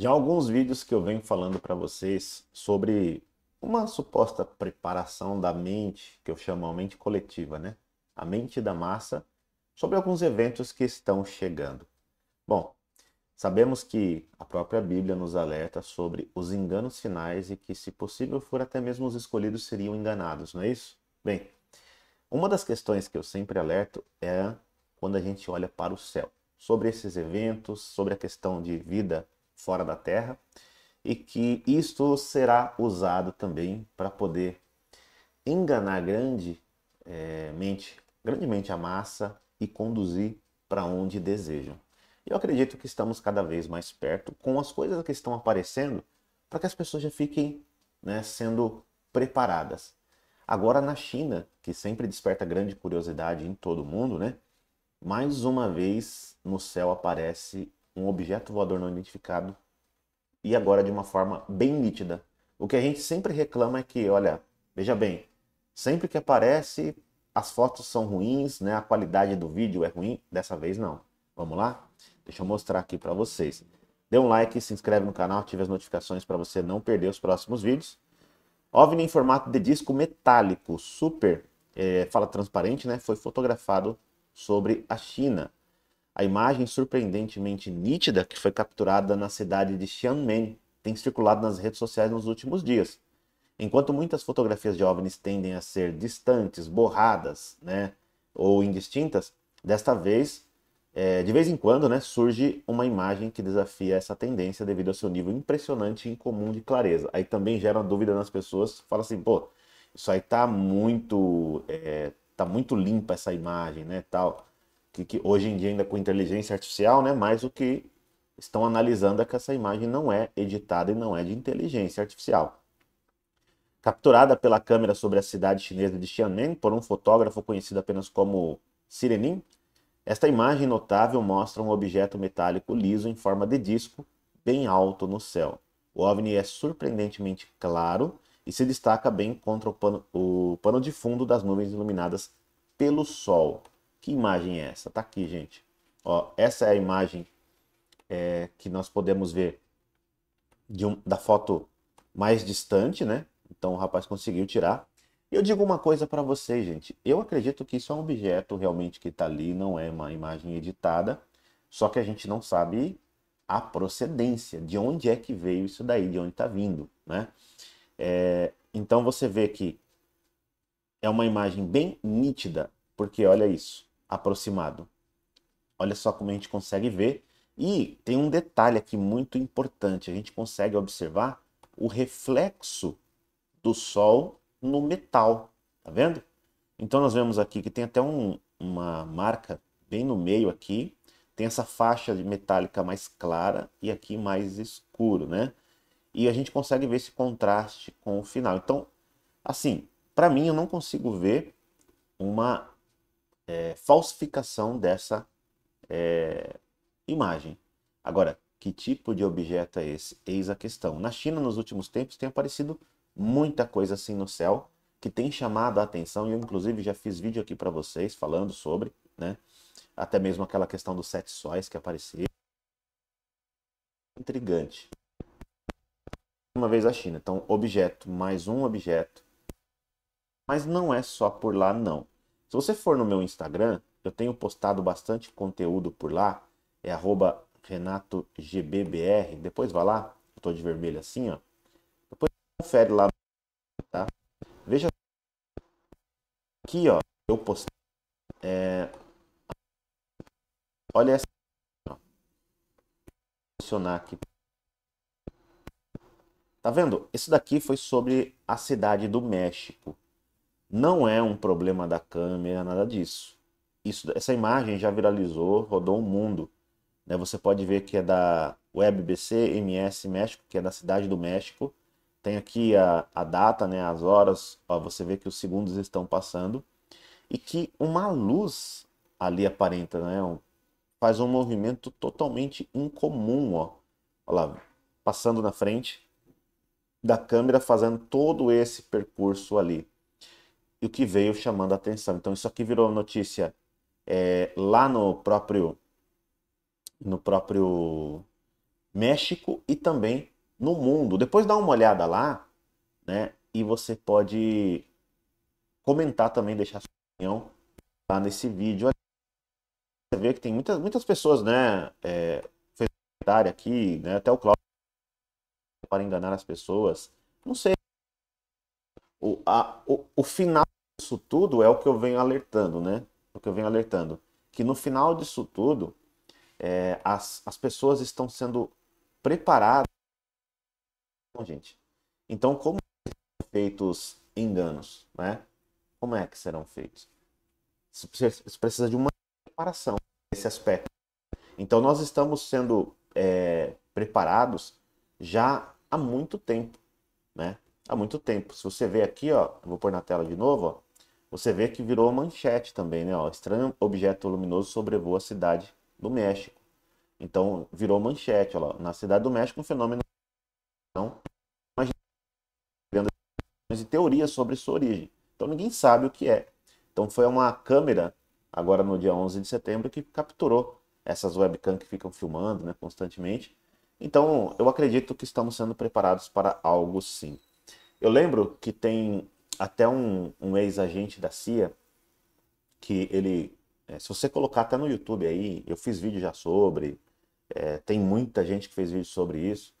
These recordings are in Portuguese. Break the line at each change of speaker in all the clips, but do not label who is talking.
Já alguns vídeos que eu venho falando para vocês sobre uma suposta preparação da mente, que eu chamo a mente coletiva, né? A mente da massa, sobre alguns eventos que estão chegando. Bom, sabemos que a própria Bíblia nos alerta sobre os enganos finais e que, se possível for, até mesmo os escolhidos seriam enganados, não é isso? Bem, uma das questões que eu sempre alerto é quando a gente olha para o céu, sobre esses eventos, sobre a questão de vida fora da Terra e que isto será usado também para poder enganar grande, é, mente, grandemente a massa e conduzir para onde desejam. Eu acredito que estamos cada vez mais perto com as coisas que estão aparecendo para que as pessoas já fiquem né, sendo preparadas. Agora na China, que sempre desperta grande curiosidade em todo mundo, né? Mais uma vez no céu aparece um objeto voador não identificado e agora de uma forma bem nítida. O que a gente sempre reclama é que, olha, veja bem, sempre que aparece as fotos são ruins, né? A qualidade do vídeo é ruim. Dessa vez não. Vamos lá? Deixa eu mostrar aqui para vocês. Dê um like, se inscreve no canal, ative as notificações para você não perder os próximos vídeos. OVNI em formato de disco metálico, super, é, fala transparente, né? Foi fotografado sobre a China. A imagem surpreendentemente nítida que foi capturada na cidade de Xiamen tem circulado nas redes sociais nos últimos dias. Enquanto muitas fotografias de OVNIs tendem a ser distantes, borradas, né, ou indistintas, desta vez, é, de vez em quando, né, surge uma imagem que desafia essa tendência devido ao seu nível impressionante e incomum de clareza. Aí também gera dúvida nas pessoas, fala assim, pô, isso aí tá muito, é, tá muito limpa essa imagem, né, tal que, que hoje em dia ainda com inteligência artificial, né, mas o que estão analisando é que essa imagem não é editada e não é de inteligência artificial. Capturada pela câmera sobre a cidade chinesa de Xiamen por um fotógrafo conhecido apenas como Sirenin, esta imagem notável mostra um objeto metálico liso em forma de disco bem alto no céu. O OVNI é surpreendentemente claro e se destaca bem contra o pano, o pano de fundo das nuvens iluminadas pelo sol. Que imagem é essa? Tá aqui, gente. Ó, essa é a imagem é, que nós podemos ver um, da foto mais distante, né? Então o rapaz conseguiu tirar. Eu digo uma coisa para vocês, gente. Eu acredito que isso é um objeto realmente que está ali, não é uma imagem editada. Só que a gente não sabe a procedência, de onde é que veio isso daí, de onde está vindo, né? É, então você vê que é uma imagem bem nítida, porque olha isso aproximado. Olha só como a gente consegue ver. E tem um detalhe aqui muito importante: a gente consegue observar o reflexo do sol no metal. Tá vendo? Então nós vemos aqui que tem até um, uma marca bem no meio aqui. Tem essa faixa metálica mais clara e aqui mais escuro, né? E a gente consegue ver esse contraste com o final. Então, assim, para mim eu não consigo ver uma é, falsificação dessa é, imagem. Agora, que tipo de objeto é esse? Eis a questão. Na China, nos últimos tempos, tem aparecido muita coisa assim no céu que tem chamado a atenção e eu, inclusive, já fiz vídeo aqui para vocês falando sobre, né? Até mesmo aquela questão dos sete sóis que apareceu. Intrigante. Uma vez a China. Então, objeto mais um objeto. Mas não é só por lá, não. Se você for no meu Instagram, eu tenho postado bastante conteúdo por lá, é RenatoGBBR, depois vai lá, eu tô de vermelho assim, ó. Depois confere lá, tá? Veja aqui, ó, eu postei, é... olha essa, ó. Vou posicionar aqui. Tá vendo? Isso daqui foi sobre a cidade do México. Não é um problema da câmera, nada disso. Isso, essa imagem já viralizou, rodou o mundo. Né? Você pode ver que é da WebBC MS México, que é da cidade do México. Tem aqui a, a data, né, as horas, ó, você vê que os segundos estão passando. E que uma luz ali aparenta, né, faz um movimento totalmente incomum, ó. Olha lá, passando na frente da câmera, fazendo todo esse percurso ali e o que veio chamando a atenção. Então isso aqui virou notícia é, lá no próprio no próprio México e também no mundo. Depois dá uma olhada lá, né? E você pode comentar também, deixar sua opinião lá nesse vídeo. Você vê que tem muitas, muitas pessoas, né? É, aqui, né? Até o Cláudio para enganar as pessoas. Não sei. O, a, o, o final disso tudo é o que eu venho alertando, né? O que eu venho alertando. Que no final disso tudo, é, as, as pessoas estão sendo preparadas. Gente. Então, como serão feitos enganos, né? Como é que serão feitos? Isso precisa de uma preparação nesse aspecto. Então, nós estamos sendo é, preparados já há muito tempo, né? Há muito tempo. Se você vê aqui, ó, vou pôr na tela de novo, ó, você vê que virou manchete também, né? Ó, estranho objeto luminoso sobrevoa a cidade do México. Então, virou manchete, ó, na cidade do México um fenômeno então, de teorias sobre sua origem. Então ninguém sabe o que é. Então foi uma câmera, agora no dia 11 de setembro, que capturou essas webcams que ficam filmando né, constantemente. Então eu acredito que estamos sendo preparados para algo sim. Eu lembro que tem até um, um ex-agente da CIA que ele, é, se você colocar até no YouTube aí, eu fiz vídeo já sobre, é, tem muita gente que fez vídeo sobre isso.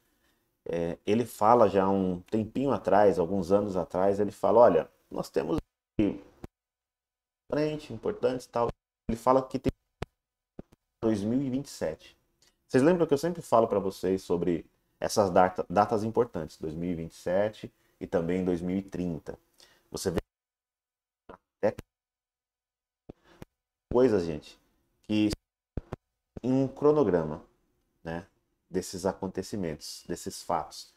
É, ele fala já um tempinho atrás, alguns anos atrás, ele fala, olha, nós temos frente importantes tal. Ele fala que tem 2027. Vocês lembram que eu sempre falo para vocês sobre essas data, datas importantes, 2027 e também 2030. Você vê até coisas, gente, que em um cronograma, né, desses acontecimentos, desses fatos,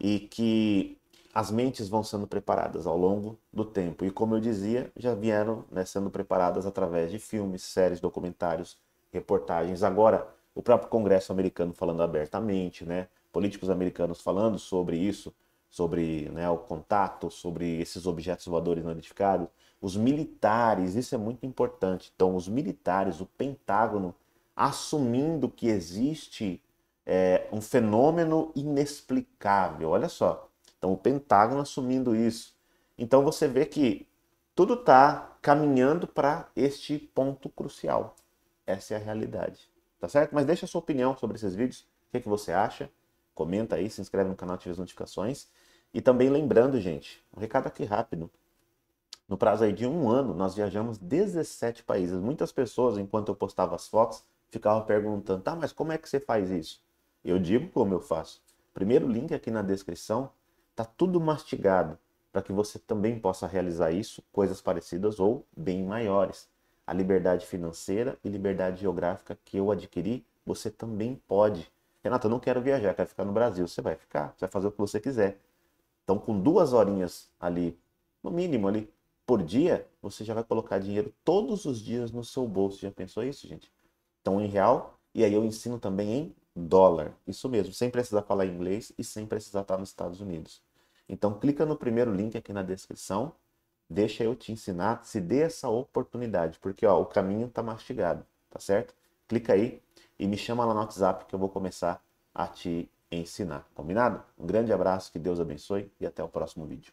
e que as mentes vão sendo preparadas ao longo do tempo. E como eu dizia, já vieram né, sendo preparadas através de filmes, séries, documentários, reportagens. Agora, o próprio Congresso americano falando abertamente, né? políticos americanos falando sobre isso, sobre né, o contato, sobre esses objetos voadores não identificados. Os militares, isso é muito importante. Então, os militares, o Pentágono, assumindo que existe é, um fenômeno inexplicável. Olha só, então o Pentágono assumindo isso. Então você vê que tudo está caminhando para este ponto crucial. Essa é a realidade. Tá certo? Mas deixa a sua opinião sobre esses vídeos. O que, é que você acha? Comenta aí, se inscreve no canal, ativa as notificações. E também lembrando, gente, um recado aqui rápido. No prazo aí de um ano, nós viajamos 17 países. Muitas pessoas, enquanto eu postava as fotos, ficavam perguntando, tá, mas como é que você faz isso? Eu digo como eu faço. Primeiro link aqui na descrição Tá tudo mastigado para que você também possa realizar isso, coisas parecidas ou bem maiores. A liberdade financeira e liberdade geográfica que eu adquiri, você também pode. Renato, eu não quero viajar, quero ficar no Brasil. Você vai ficar, você vai fazer o que você quiser. Então, com duas horinhas ali, no mínimo ali, por dia, você já vai colocar dinheiro todos os dias no seu bolso. Já pensou isso, gente? Então, em real, e aí eu ensino também em dólar. Isso mesmo, sem precisar falar inglês e sem precisar estar nos Estados Unidos. Então clica no primeiro link aqui na descrição, deixa eu te ensinar, se dê essa oportunidade, porque ó, o caminho está mastigado, tá certo? Clica aí e me chama lá no WhatsApp que eu vou começar a te ensinar, combinado? Um grande abraço, que Deus abençoe e até o próximo vídeo.